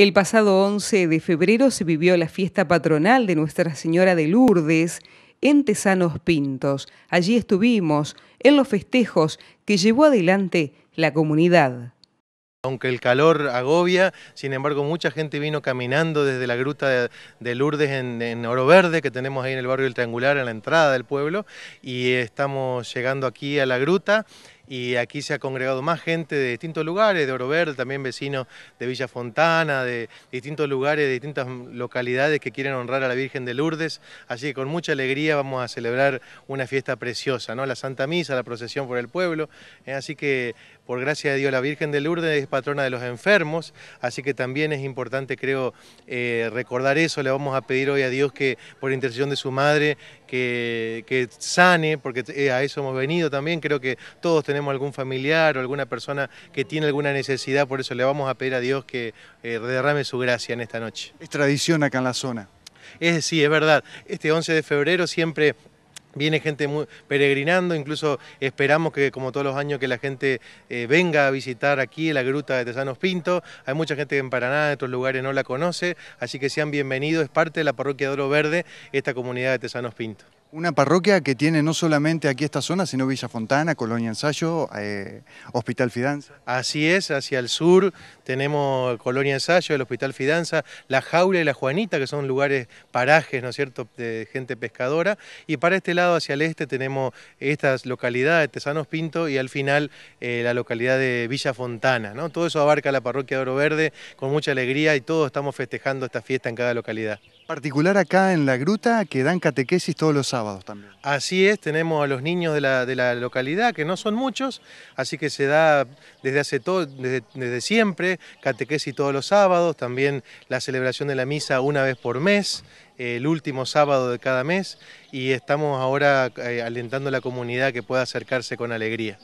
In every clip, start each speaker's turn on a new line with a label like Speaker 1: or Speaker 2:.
Speaker 1: El pasado 11 de febrero se vivió la fiesta patronal de Nuestra Señora de Lourdes en Tesanos Pintos. Allí estuvimos en los festejos que llevó adelante la comunidad.
Speaker 2: Aunque el calor agobia, sin embargo mucha gente vino caminando desde la gruta de, Lourdes en, Oro Verde, que tenemos ahí en el barrio del Triangular, en la entrada del pueblo, y estamos llegando aquí a la gruta y aquí se ha congregado más gente de distintos lugares, de Oro Verde, también vecinos de Villa Fontana, de distintos lugares, de distintas localidades que quieren honrar a la Virgen de Lourdes, así que con mucha alegría vamos a celebrar una fiesta preciosa, ¿no? la Santa Misa, la procesión por el pueblo, ¿eh? así que por gracia de Dios la Virgen de Lourdes es patrona de los enfermos, así que también es importante creo eh, recordar eso, le vamos a pedir hoy a Dios que por intercesión de su madre que, que sane, porque eh, a eso hemos venido también, creo que todos tenemos algún familiar o alguna persona que tiene alguna necesidad, por eso le vamos a pedir a Dios que eh, derrame su gracia en esta noche.
Speaker 3: Es tradición acá en la zona.
Speaker 2: Es, sí, es verdad. Este 11 de febrero siempre Viene gente muy, peregrinando, incluso esperamos que como todos los años que la gente eh, venga a visitar aquí la gruta de Tesanos Pinto. Hay mucha gente en Paraná, en otros lugares no la conoce, así que sean bienvenidos, es parte de la parroquia de Oro Verde esta comunidad de Tesanos Pinto.
Speaker 3: Una parroquia que tiene no solamente aquí esta zona, sino Villa Fontana, Colonia Ensayo, eh, Hospital Fidanza.
Speaker 2: Así es, hacia el sur tenemos Colonia Ensayo, el Hospital Fidanza, La Jaula y La Juanita, que son lugares, parajes, ¿no es cierto?, de gente pescadora. Y para este lado, hacia el este, tenemos estas localidades, Tesanos Pinto, y al final eh, la localidad de Villa Fontana, ¿no? Todo eso abarca la parroquia de Oro Verde con mucha alegría y todos estamos festejando esta fiesta en cada localidad.
Speaker 3: Particular acá en la gruta que dan catequesis todos los sábados también.
Speaker 2: Así es, tenemos a los niños de la, localidad, que no son muchos, así que se da desde hace todo, desde, siempre, catequesis todos los sábados, también la celebración de la misa una vez por mes, el último sábado de cada mes, y estamos ahora eh, alentando a la comunidad que pueda acercarse con alegría.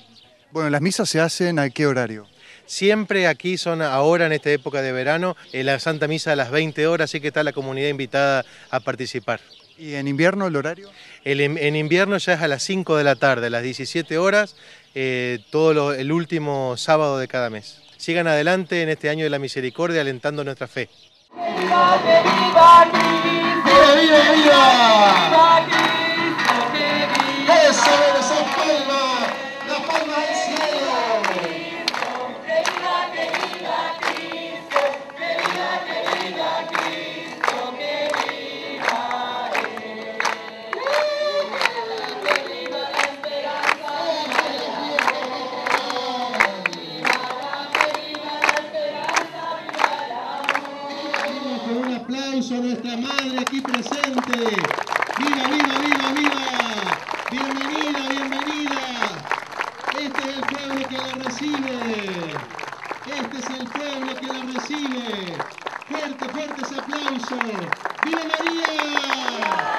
Speaker 3: Bueno, ¿las misas se hacen a qué horario?
Speaker 2: Siempre aquí son ahora en esta época de verano en la Santa Misa a las 20 horas, así que está la comunidad invitada a participar.
Speaker 3: ¿Y en invierno el horario?
Speaker 2: en invierno ya es a las 5 de la tarde, a las 17 horas, eh, todo el último sábado de cada mes. Sigan adelante en este año de la misericordia alentando nuestra fe. ¡Viva, viva, viva, viva!
Speaker 4: A nuestra madre aquí presente. ¡Viva, viva, viva, viva! Bienvenida, bienvenida. Este es el pueblo que la recibe. Este es el pueblo que la recibe. Fuerte, fuertes aplausos. ¡Viva María!